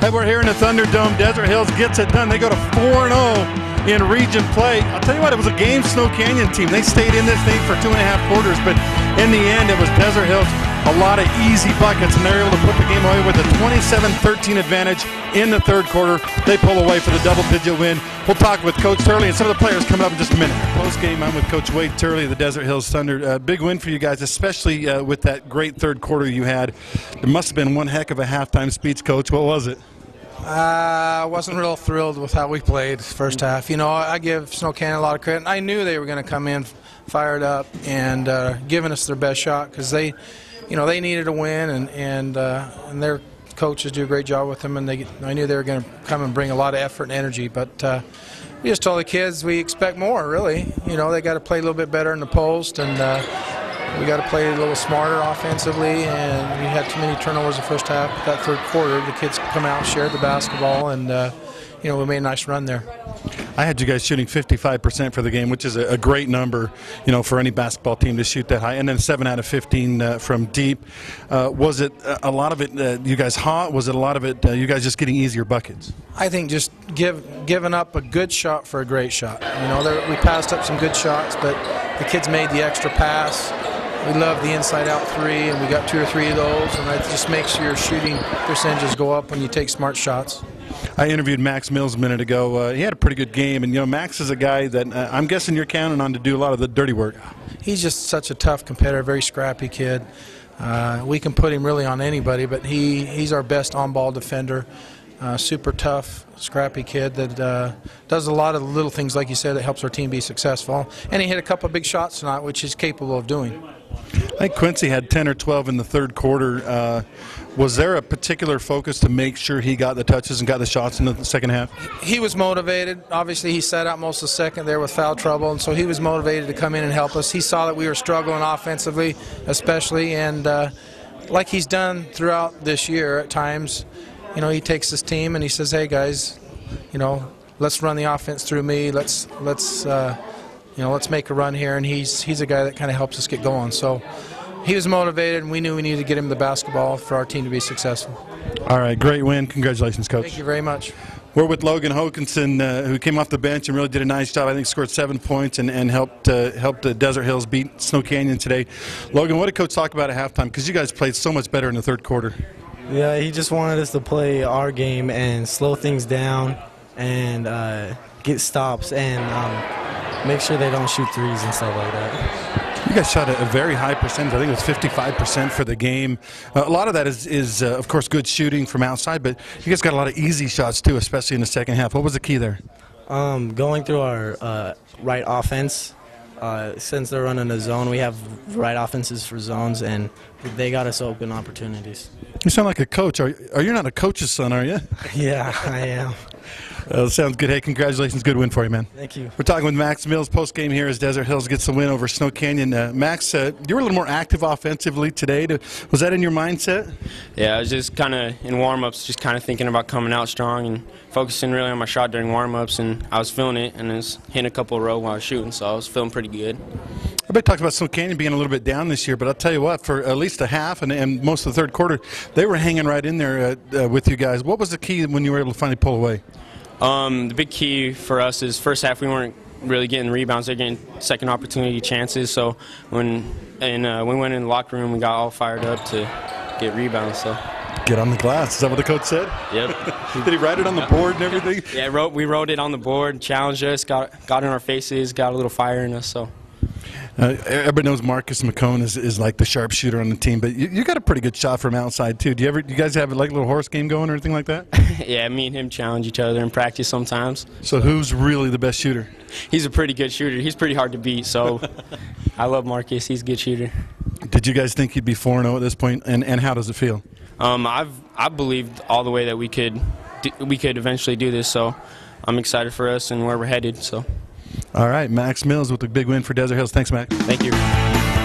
Hey, we're here in the Thunderdome. Desert Hills gets it done. They go to 4 0 in region play. I'll tell you what, it was a game Snow Canyon team. They stayed in this thing for two and a half quarters, but in the end, it was Desert Hills. A lot of easy buckets, and they're able to put the game away with a 27-13 advantage in the third quarter. They pull away for the double-digit win. We'll talk with Coach Turley and some of the players coming up in just a minute. Post game, I'm with Coach Wade Turley of the Desert Hills Thunder. Uh, big win for you guys, especially uh, with that great third quarter you had. It must have been one heck of a halftime speech, Coach. What was it? I uh, wasn't real thrilled with how we played first half. You know, I give Snow Canyon a lot of credit. I knew they were going to come in fired up and uh, giving us their best shot because they, you know, they needed a win and and uh, and their coaches do a great job with them. And they, I knew they were going to come and bring a lot of effort and energy. But uh, we just told the kids we expect more. Really, you know, they got to play a little bit better in the post and uh, we got to play a little smarter offensively, and we had too many turnovers the first half. That third quarter, the kids come out, shared the basketball, and uh, you know we made a nice run there. I had you guys shooting 55% for the game, which is a, a, great number, you know, for any basketball team to shoot that high. And then seven out of 15 uh, from deep. Uh, was it a lot of it uh, you guys hot? Was it a lot of it uh, you guys just getting easier buckets? I think just give giving up a good shot for a great shot. You know, there, we passed up some good shots, but the kids made the extra pass we love the inside out three, and we got two or three of those, and that just makes your shooting percentages go up when you take smart shots. I interviewed Max Mills a minute ago. Uh, he had a pretty good game, and you know Max is a guy that uh, I'm guessing you're counting on to do a lot of the dirty work. He's just such a tough competitor, very scrappy kid. Uh, we can put him really on anybody, but he, he's our best on-ball defender. Uh, super tough, scrappy kid that uh, does a lot of little things, like you said, that helps our team be successful. And he hit a couple big shots tonight, which he's capable of doing. I think Quincy had 10 or 12 in the third quarter. Uh, was there a particular focus to make sure he got the touches and got the shots in the second half? He was motivated. Obviously, he sat out most of the second there with foul trouble, and so he was motivated to come in and help us. He saw that we were struggling offensively, especially, and uh, like he's done throughout this year at times, you know, he takes his team and he says, "Hey guys, you know, let's run the offense through me. Let's let's." Uh, you know, let's make a run here. And he's he's a guy that kind of helps us get going. So he was motivated, and we knew we needed to get him the basketball for our team to be successful. All right, great win. Congratulations, coach. Thank you very much. We're with Logan Hokinson, uh, who came off the bench and really did a nice job. I think scored seven points and, and helped uh, helped the Desert Hills beat Snow Canyon today. Logan, what did Coach talk about at halftime? Because you guys played so much better in the third quarter. Yeah, he just wanted us to play our game and slow things down and uh, get stops and. Um, make sure they don't shoot threes and stuff like that. You guys shot a, a very high percentage. I think it was 55% for the game. Uh, a lot of that is, is uh, of course, good shooting from outside, but you guys got a lot of easy shots too, especially in the second half. What was the key there? Um, going through our uh, right offense. Uh, since they're running a zone, we have right offenses for zones, and they got us open opportunities. You sound like a coach. Are, are you not a coach's son, are you? yeah, I am. Uh, sounds good. Hey, congratulations. Good win for you, man. Thank you. We're talking with Max Mills post game here as Desert Hills gets the win over Snow Canyon. Uh, Max, uh, you were a little more active offensively today. To, was that in your mindset? Yeah, I was just kind of in warm ups, just kind of thinking about coming out strong and focusing really on my shot during warm ups. And I was feeling it and I was hitting a couple of row while I was shooting, so I was feeling pretty good. Everybody talks about Snow Canyon being a little bit down this year, but I'll tell you what, for at least a half and, and most of the third quarter, they were hanging right in there uh, uh, with you guys. What was the key when you were able to finally pull away? Um, the big key for us is first half we weren't really getting rebounds. They're getting second opportunity chances. So when and uh, we went in the locker room, we got all fired up to get rebounds. So get on the glass. Is that what the coach said? Yep. Did he write it on the board and everything? Yeah, wrote, we wrote it on the board, challenged us, got got in our faces, got a little fire in us. So. Uh, everybody knows Marcus McCone is, is like the sharpshooter on the team, but you, you got a pretty good shot from outside too. Do you ever, do you guys have like a little horse game going or anything like that? yeah, me and him challenge each other in practice sometimes. So who's really the best shooter? He's a pretty good shooter. He's pretty hard to beat. So I love Marcus. He's a good shooter. Did you guys think you'd be 4 0 at this point, and, and how does it feel? Um, I've I believed all the way that we could we could eventually do this. So I'm excited for us and where we're headed. So. All right, Max Mills with a big win for Desert Hills. Thanks, Max. Thank you.